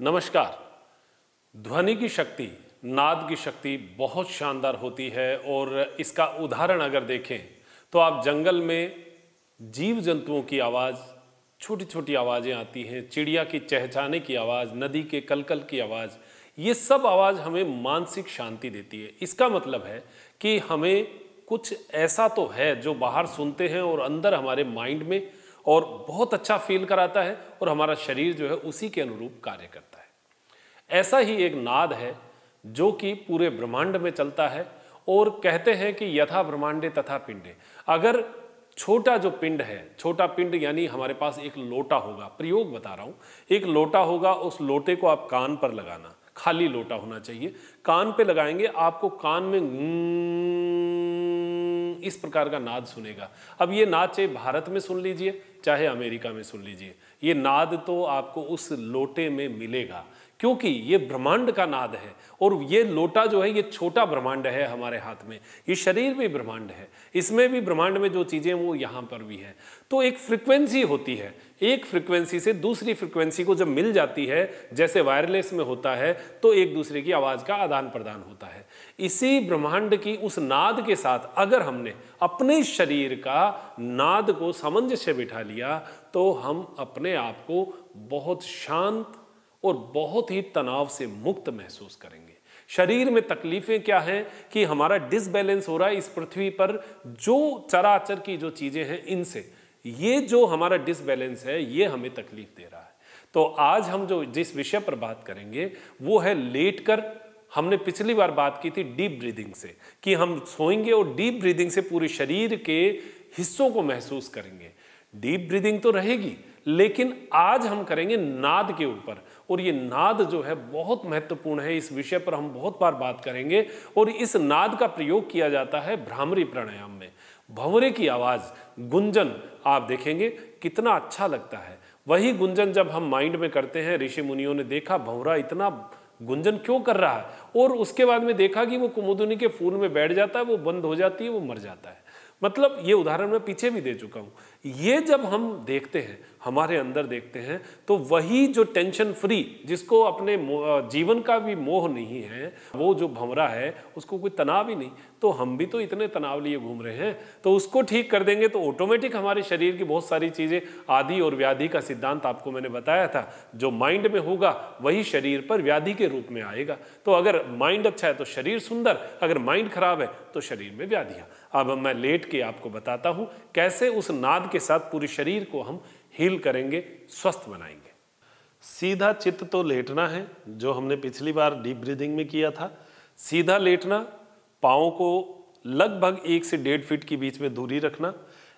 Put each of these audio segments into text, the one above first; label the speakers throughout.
Speaker 1: नमस्कार। ध्वनि की शक्ति, नाद की शक्ति बहुत शानदार होती है और इसका उदाहरण अगर देखें तो आप जंगल में जीव जंतुओं की आवाज़ छोटी छोटी आवाज़ें आती हैं, चिड़िया की चहचाने की आवाज़, नदी के कलकल की आवाज़, ये सब आवाज़ हमें मानसिक शांति देती है। इसका मतलब है कि हमें कुछ ऐसा तो है जो बाहर सुनते हैं और अंदर हमारे माइंड में और बहुत अच्छा फील कराता है और हमारा शरीर जो है उसी के अनुरूप कार्य करता है। ऐसा ही एक नाद है जो कि पूरे ब्रह्मांड में चलता है और कहते हैं कि यथा ब्रह्मांडे तथा पिंडे। अगर छोटा जो पिंड है, छोटा पिंड यानी हमारे पास एक लोटा होगा, प्रयोग बता रहा हूँ, एक लोटा होगा, उस लोटे को आप कान पर लगाना, खाली लोटा होना चाहिए। कान पे लगाएँगे, आपको कान में इस प्रकार का नाद सुनेगा। अब ये नाद चाहे भारत में सुन लीजिए, चाहे अमेरिका में सुन लीजिए, ये नाद तो आपको उस लोटे में मिलेगा, क्योंकि ये ब्रह्मांड का नाद है और ये लोटा जो है, ये छोटा ब्रह्मांड है हमारे हाथ में, ये शरीर भी ब्रह्मांड है, इसमें भी ब्रह्मांड में जो चीज़ें वो यहाँ पर भी है। तो एक फ्रिक्वेंसी होती है, एक फ्रिक्वेंसी से दूसरी फ्रिक्वेंसी को जब मिल जाती है, जैसे वायरलेस में होता है तो एक दूसरे की आवाज़ का आदान प्रदान होता है। इसी ब्रह्मांड की उस नाद के साथ अगर हमने अपने शरीर का नाद को सामंजस्य बिठा लिया तो हम अपने आप को बहुत शांत और बहुत ही तनाव से मुक्त महसूस करेंगे। शरीर में तकलीफें क्या हैं कि हमारा डिसबैलेंस हो रहा है इस पृथ्वी पर, जो चराचर की जो चीज़ें हैं इनसे, ये जो हमारा डिसबैलेंस है, ये हमें तकलीफ़ दे रहा है। तो आज हम जो जिस विषय पर बात करेंगे, वो है लेट कर हमने पिछली बार बात की थी डीप ब्रीदिंग से, कि हम सोएँगे और डीप ब्रीदिंग से पूरे शरीर के हिस्सों को महसूस करेंगे। डीप ब्रीदिंग तो रहेगी, लेकिन आज हम करेंगे नाद के ऊपर। और ये नाद जो है बहुत महत्वपूर्ण है, इस विषय पर हम बहुत बार बात करेंगे। और इस नाद का प्रयोग किया जाता है भ्रामरी प्राणायाम में। भंवरे की आवाज़, गुंजन, आप देखेंगे कितना अच्छा लगता है। वही गुंजन जब हम माइंड में करते हैं, ऋषि मुनियों ने देखा, भंवरा इतना गुंजन क्यों कर रहा है? और उसके बाद में देखा कि वो कुमुदुनी के फूल में बैठ जाता है, वो बंद हो जाती है, वो मर जाता है। मतलब ये उदाहरण मैं पीछे भी दे चुका हूँ। ये जब हम देखते हैं, हमारे अंदर देखते हैं तो वही जो टेंशन फ्री जिसको अपने जीवन का भी मोह नहीं है, वो जो भंवरा है, उसको कोई तनाव ही नहीं। तो हम भी तो इतने तनाव लिए घूम रहे हैं तो उसको ठीक कर देंगे तो ऑटोमेटिक हमारे शरीर की बहुत सारी चीज़ें, आदि और व्याधि का सिद्धांत आपको मैंने बताया था, जो माइंड में होगा, वही शरीर पर व्याधि के रूप में आएगा। तो अगर माइंड अच्छा है तो शरीर सुंदर, अगर माइंड खराब है तो शरीर में व्याधियाँ। अब मैं लेट के आपको बताता हूँ, कैसे उस नाद के साथ पूरे शरीर को हम हील करेंगे, स्वस्थ बनाएँगे। सीधा चित्त तो लेटना है, जो हमने पिछली बार डीप ब्रीदिंग में किया था। सीधा लेटना, पाँव को लगभग एक से डेढ़ फीट के बीच में दूरी रखना।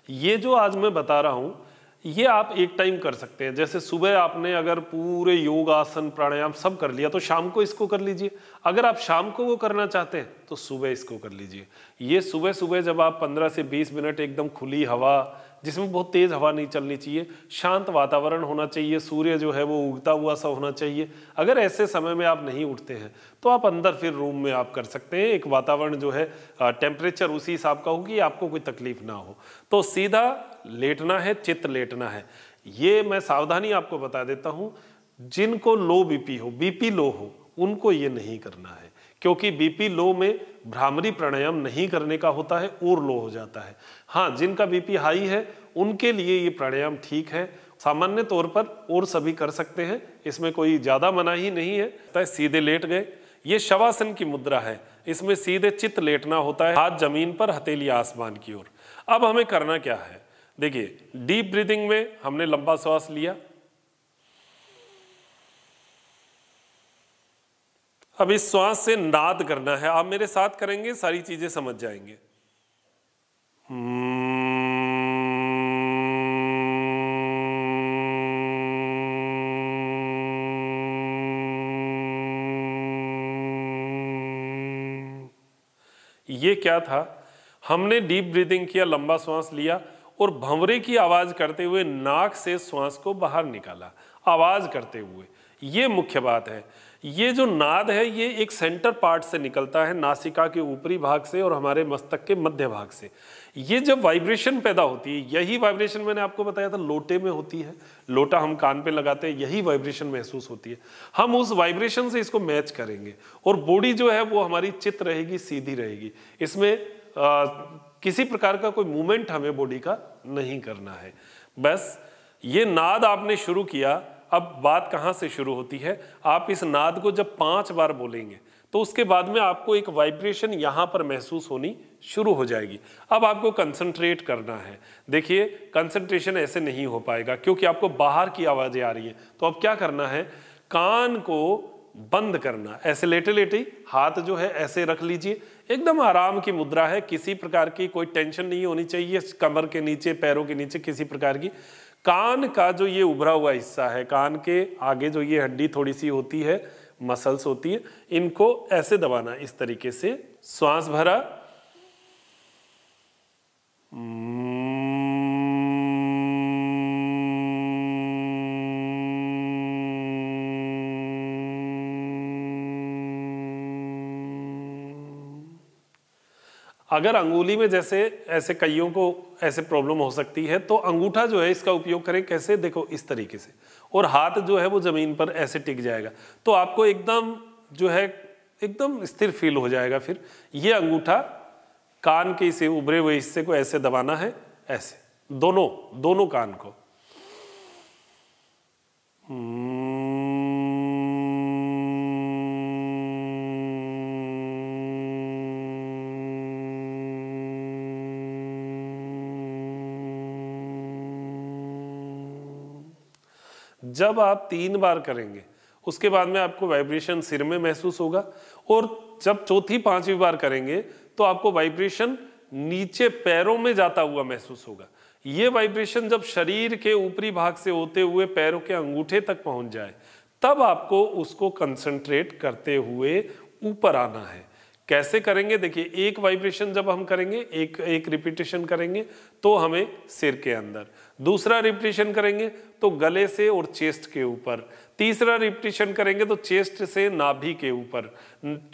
Speaker 1: ये जो आज मैं बता रहा हूँ, ये आप एक टाइम कर सकते हैं। जैसे सुबह आपने अगर पूरे योग आसन प्राणायाम सब कर लिया तो शाम को इसको कर लीजिए। अगर आप शाम को वो करना चाहते हैं तो सुबह इसको कर लीजिए। ये सुबह सुबह जब आप 15 से 20 मिनट एकदम खुली हवा जिसमें बहुत तेज़ हवा नहीं चलनी चाहिए, शांत वातावरण होना चाहिए, सूर्य जो है वो उगता हुआ सा होना चाहिए। अगर ऐसे समय में आप नहीं उठते हैं तो आप अंदर फिर रूम में आप कर सकते हैं। एक वातावरण जो है टेम्परेचर उसी हिसाब का हो कि आपको कोई तकलीफ़ ना हो। तो सीधा लेटना है, चित्त लेटना है। ये मैं सावधानी आपको बता देता हूँ, जिनको लो बीपी हो, बीपी लो हो, उनको ये नहीं करना है। क्योंकि बीपी लो में भ्रामरी प्राणायाम नहीं करने का होता है, और लो हो जाता है। हाँ जिनका बीपी हाई है, उनके लिए ये प्राणायाम ठीक है। सामान्य तौर पर और सभी कर सकते हैं, इसमें कोई ज़्यादा मनाही नहीं है। तो सीधे लेट गए। ये शवासन की मुद्रा है। इसमें सीधे चित्त लेटना होता है। हाथ ज़मीन पर, हथेली आसमान की ओर। अब हमें करना क्या है? देखिए, डीप ब्रीदिंग में हमने लंबा श्वास लिया। अब इस श्वास से नाद करना है। आप मेरे साथ करेंगे, सारी चीज़ें समझ जाएँगे। ये क्या था? हमने डीप ब्रीदिंग किया, लंबा श्वास लिया और भंवरे की आवाज़ करते हुए नाक से श्वास को बाहर निकाला। आवाज़ करते हुए। ये मुख्य बात है। ये जो नाद है ये एक सेंटर पार्ट से निकलता है नासिका के ऊपरी भाग से और हमारे मस्तक के मध्य भाग से। ये जब वाइब्रेशन पैदा होती है यही वाइब्रेशन मैंने आपको बताया था लोटे में होती है। लोटा हम कान पे लगाते हैं यही वाइब्रेशन महसूस होती है। हम उस वाइब्रेशन से इसको मैच करेंगे और बॉडी जो है वो हमारी चित रहेगी सीधी रहेगी। इसमें आ, किसी प्रकार का कोई मूवमेंट हमें बॉडी का नहीं करना है। बस ये नाद आपने शुरू किया अब बात कहाँ से शुरू होती है? आप इस नाद को जब पाँच बार बोलेंगे तो उसके बाद में आपको एक वाइब्रेशन यहाँ पर महसूस होनी शुरू हो जाएगी। अब आपको कंसंट्रेट करना है। देखिए, कंसंट्रेशन ऐसे नहीं हो पाएगा, क्योंकि आपको बाहर की आवाज़ें आ रही है। तो अब क्या करना है? कान को बंद करना। ऐसे लेटे लेटे हाथ जो है ऐसे रख लीजिए। एकदम आराम की मुद्रा है। किसी प्रकार की कोई टेंशन नहीं होनी चाहिए। कमर के नीचे, पैरों के नीचे किसी प्रकार की। कान का जो ये उभरा हुआ हिस्सा है, कान के आगे जो ये हड्डी थोड़ी सी होती है मसल्स होती है, इनको ऐसे दबाना, इस तरीके से। श्वास भरा। अगर अंगुली में जैसे, ऐसे कईयों को ऐसे प्रॉब्लम हो सकती है तो अंगूठा जो है इसका उपयोग करें। कैसे? देखो, इस तरीके से। और हाथ जो है वो ज़मीन पर ऐसे टिक जाएगा। तो आपको एकदम जो है, एकदम स्थिर फील हो जाएगा फिर। ये अंगूठा कान के इसे उभरे हुए हिस्से को ऐसे दबाना है, ऐसे। दोनों दोनों कान को। जब आप तीन बार करेंगे, उसके बाद में आपको वाइब्रेशन सिर में महसूस होगा और जब चौथी, पांचवी बार करेंगे तो आपको वाइब्रेशन नीचे पैरों में जाता हुआ महसूस होगा। ये वाइब्रेशन जब शरीर के ऊपरी भाग से होते हुए पैरों के अंगूठे तक पहुँच जाए, तब आपको उसको कंसंट्रेट करते हुए ऊपर आना है। कैसे करेंगे? देखिए, एक वाइब्रेशन जब हम करेंगे, एक एक रिपीटेशन करेंगे तो हमें सिर के अंदर। दूसरा रिपीटेशन करेंगे तो गले से और चेस्ट के ऊपर। तीसरा रिपीटेशन करेंगे तो चेस्ट से नाभि के ऊपर।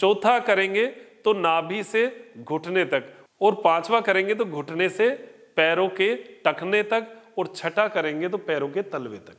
Speaker 1: चौथा करेंगे तो नाभि से घुटने तक। और पांचवा करेंगे तो घुटने से पैरों के टखने तक। और छठा करेंगे तो पैरों के तलवे तक।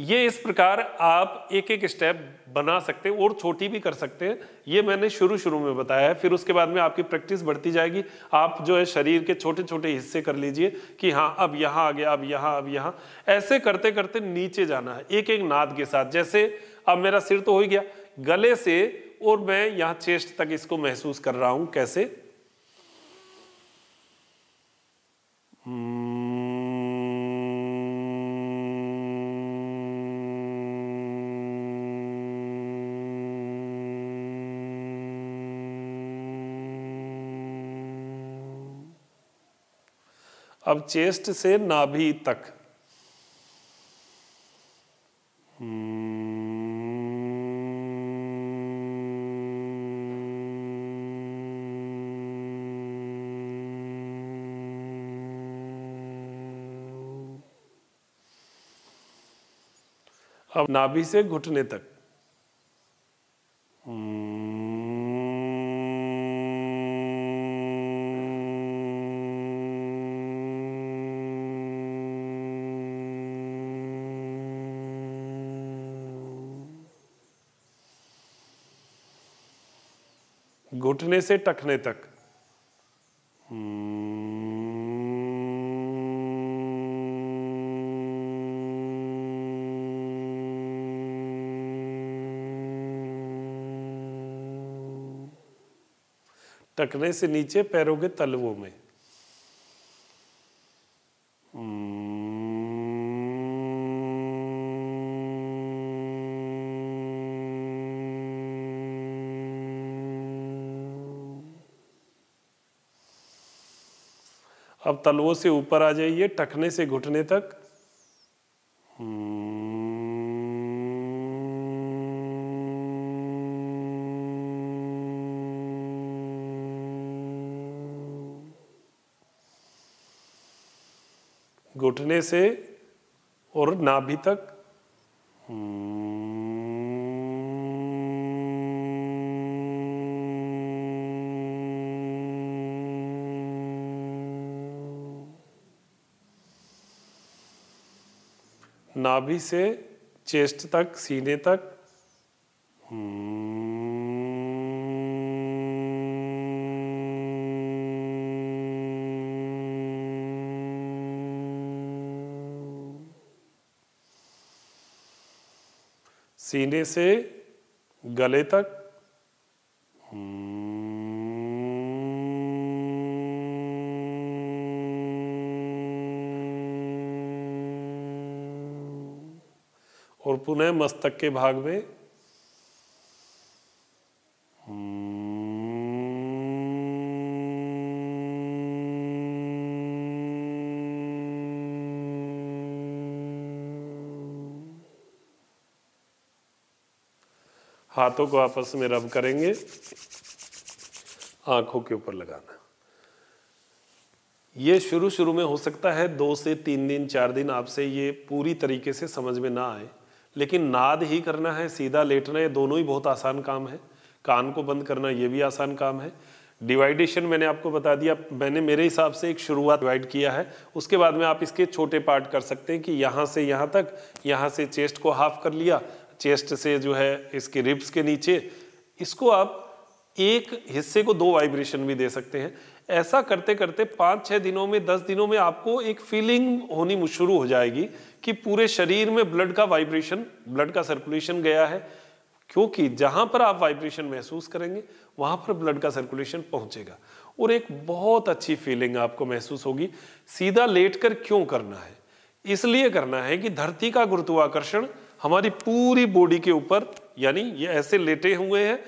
Speaker 1: ये इस प्रकार आप एक एक स्टेप बना सकते हैं और छोटी भी कर सकते हैं। ये मैंने शुरू शुरू में बताया है। फिर उसके बाद में आपकी प्रैक्टिस बढ़ती जाएगी। आप जो है शरीर के छोटे छोटे हिस्से कर लीजिए कि हाँ अब यहाँ आ गया, अब यहाँ अब यहाँ। ऐसे करते करते नीचे जाना है, एक एक नाद के साथ। जैसे अब मेरा सिर तो हो ही गया, गले से और मैं यहाँ चेस्ट तक इसको महसूस कर रहा हूँ। कैसे? अब चेस्ट से नाभि तक। अब नाभि से घुटने तक। घुटने से टखने तक। टकने से नीचे पैरों के तलवों में। अब तलवों से ऊपर आ जाइए, टखने से घुटने तक। घुटने से और नाभि तक। नाभि से चेस्ट तक सीने तक। सीने से गले तक। पुनः मस्तक के भाग में हाथों को आपस में रब करेंगे, आँखों के ऊपर लगाना। ये शुरू शुरू में हो सकता है दो से तीन दिन, चार दिन आपसे ये पूरी तरीके से समझ में ना आए। लेकिन नाद ही करना है, सीधा लेटना, ये दोनों ही बहुत आसान काम है। कान को बंद करना, ये भी आसान काम है। डिवाइडेशन मैंने आपको बता दिया, मैंने मेरे हिसाब से एक शुरुआत डिवाइड किया है। उसके बाद में आप इसके छोटे पार्ट कर सकते हैं कि यहाँ से यहाँ तक, यहाँ से चेस्ट को हाफ़ कर लिया चेस्ट से जो है इसके रिब्स के नीचे। इसको आप एक हिस्से को दो वाइब्रेशन भी दे सकते हैं। ऐसा करते करते पाँच छः दिनों में, दस दिनों में आपको एक फीलिंग होनी शुरू हो जाएगी कि पूरे शरीर में ब्लड का वाइब्रेशन ब्लड का सर्कुलेशन गया है। क्योंकि जहाँ पर आप वाइब्रेशन महसूस करेंगे, वहाँ पर ब्लड का सर्कुलेशन पहुंचेगा। और एक बहुत अच्छी फीलिंग आपको महसूस होगी, सीधा लेट कर क्यों करना है? इसलिए करना है कि धरती का गुरुत्वाकर्षण हमारी पूरी बॉडी के ऊपर, यानी ये ऐसे लेटे हुए हैं,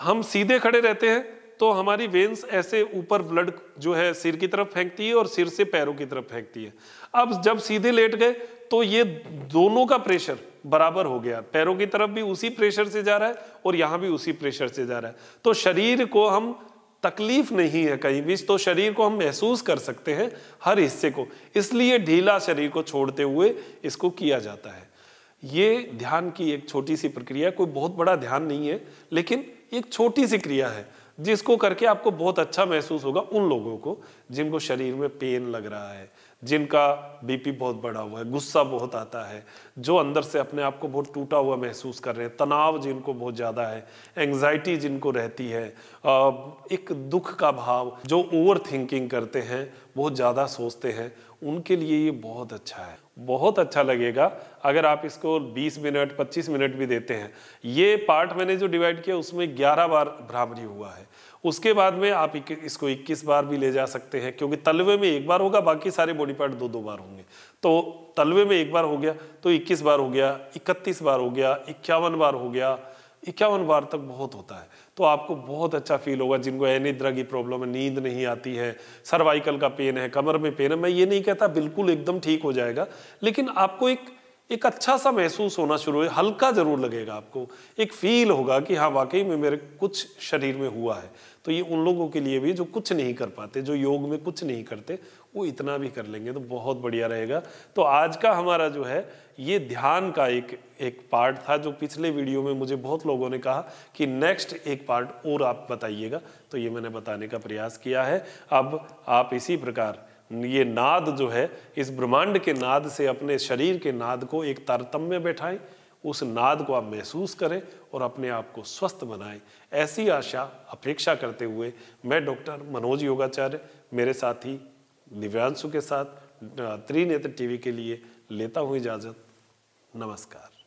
Speaker 1: हम सीधे खड़े रहते हैं तो हमारी वेन्स ऐसे ऊपर ब्लड जो है सिर की तरफ़ फेंकती है और सिर से पैरों की तरफ़ फेंकती है। अब जब सीधे लेट गए तो ये दोनों का प्रेशर बराबर हो गया। पैरों की तरफ़ भी उसी प्रेशर से जा रहा है और यहाँ भी उसी प्रेशर से जा रहा है। तो शरीर को हम तकलीफ़ नहीं है कहीं भी तो शरीर को हम महसूस कर सकते हैं हर हिस्से को। इसलिए ढीला शरीर को छोड़ते हुए इसको किया जाता है। ये ध्यान की एक छोटी सी प्रक्रिया कोई बहुत बड़ा ध्यान नहीं है, लेकिन एक छोटी सी क्रिया है। जिसको करके आपको बहुत अच्छा महसूस होगा उन लोगों को जिनको शरीर में पेन लग रहा है। जिनका बीपी बहुत बढ़ा हुआ है, गुस्सा बहुत आता है, जो अंदर से अपने आप को बहुत टूटा हुआ महसूस कर रहे हैं, तनाव जिनको बहुत ज़्यादा है एंग्जाइटी जिनको रहती है एक दुख का भाव, जो ओवर थिंकिंग करते हैं, बहुत ज़्यादा सोचते हैं, उनके लिए ये बहुत अच्छा है। बहुत अच्छा लगेगा अगर आप इसको 20 मिनट 25 मिनट भी देते हैं। ये पार्ट मैंने जो डिवाइड किया, उसमें 11 बार भ्रामरी हुआ है। उसके बाद में आप इसको 21 बार भी ले जा सकते हैं, क्योंकि तलवे में एक बार होगा, बाकी सारे बॉडी पार्ट दो दो बार होंगे। तो तलवे में एक बार हो गया तो 21 बार हो गया, इकतीस बार हो गया, इक्यावन बार हो गया, इक्यावन बार तक बहुत होता है। तो आपको बहुत अच्छा फील होगा, जिनको अनिद्रा की प्रॉब्लम है, नींद नहीं आती है सर्वाइकल का पेन है, कमर में पेन है, मैं ये नहीं कहता, बिल्कुल एकदम ठीक हो जाएगा, लेकिन आपको एक एक अच्छा सा महसूस होना शुरू है, हल्का ज़रूर लगेगा आपको। एक फील होगा कि हाँ वाकई में मेरे कुछ शरीर में हुआ है। तो ये उन लोगों के लिए भी जो कुछ नहीं कर पाते, जो योग में कुछ नहीं करते, वो इतना भी कर लेंगे तो बहुत बढ़िया रहेगा। तो आज का हमारा जो है, ये ध्यान का एक एक पार्ट था जो पिछले वीडियो में मुझे बहुत लोगों ने कहा कि नेक्स्ट एक पार्ट और आप बताइएगा। तो ये मैंने बताने का प्रयास किया है। अब आप इसी प्रकार ये नाद जो है, इस ब्रह्मांड के नाद से अपने शरीर के नाद को एक तारतम्य बैठाएँ, उस नाद को आप महसूस करें और अपने आप को स्वस्थ बनाएँ। ऐसी आशा, अपेक्षा करते हुए मैं डॉक्टर मनोज योगाचार्य, मेरे साथी दिव्यांशु के साथ त्रिनेत्र टीवी के लिए लेता हूँ इजाज़त। नमस्कार।